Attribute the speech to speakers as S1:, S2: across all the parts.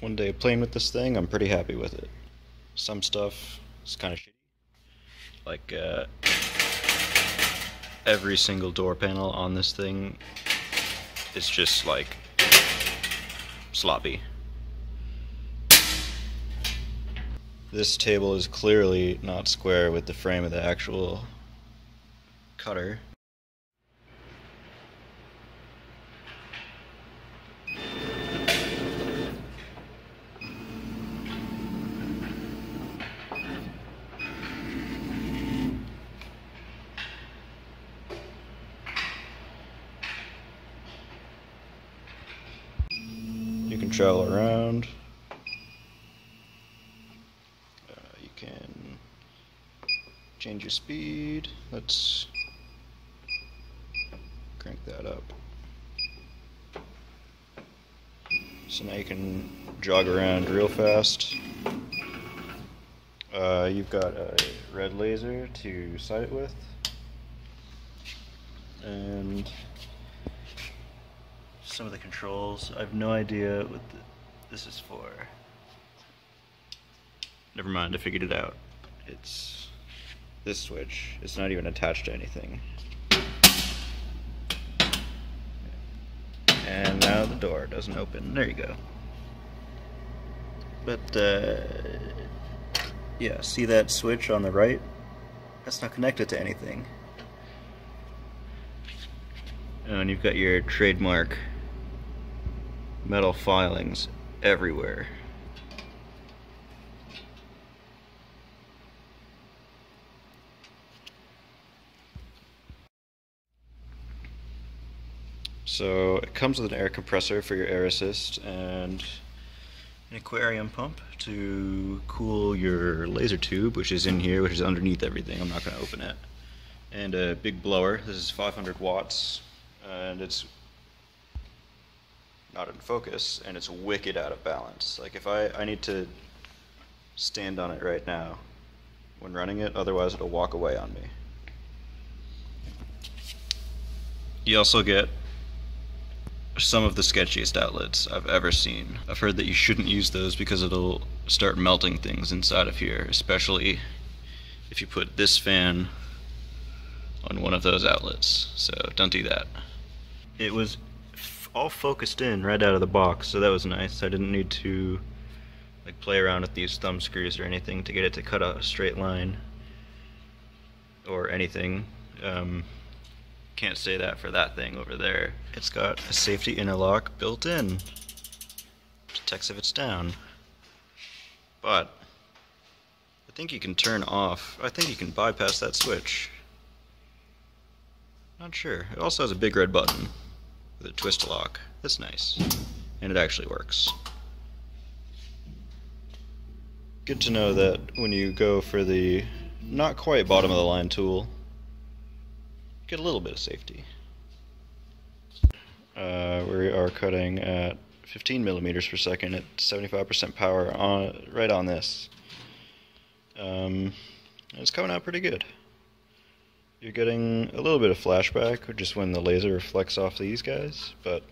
S1: one day playing with this thing, I'm pretty happy with it. Some stuff is kind of shitty. Like, uh, every single door panel on this thing is just like sloppy. This table is clearly not square with the frame of the actual cutter. Can travel around. Uh, you can change your speed. Let's crank that up. So now you can jog around real fast. Uh, you've got a red laser to sight it with. And some of the controls. I have no idea what the, this is for. Never mind, I figured it out. It's this switch. It's not even attached to anything. And now the door doesn't open. There you go. But, uh, yeah, see that switch on the right? That's not connected to anything. Oh, and you've got your trademark metal filings everywhere. So it comes with an air compressor for your air assist and an aquarium pump to cool your laser tube, which is in here, which is underneath everything. I'm not going to open it. And a big blower. This is 500 watts, and it's not in focus, and it's wicked out of balance. Like if I, I need to stand on it right now when running it, otherwise it'll walk away on me. You also get some of the sketchiest outlets I've ever seen. I've heard that you shouldn't use those because it'll start melting things inside of here, especially if you put this fan on one of those outlets. So don't do that. It was all focused in right out of the box, so that was nice. I didn't need to like play around with these thumb screws or anything to get it to cut a straight line or anything. Um, can't say that for that thing over there. It's got a safety interlock built in. Protects if it's down. But I think you can turn off. I think you can bypass that switch. Not sure. It also has a big red button with a twist lock. That's nice. And it actually works. Good to know that when you go for the not quite bottom of the line tool, get a little bit of safety. Uh, we are cutting at 15 millimeters per second at 75% power on right on this. Um, it's coming out pretty good. You're getting a little bit of flashback just when the laser reflects off these guys, but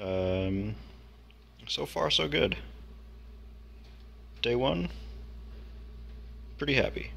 S1: um, so far so good. Day one, pretty happy.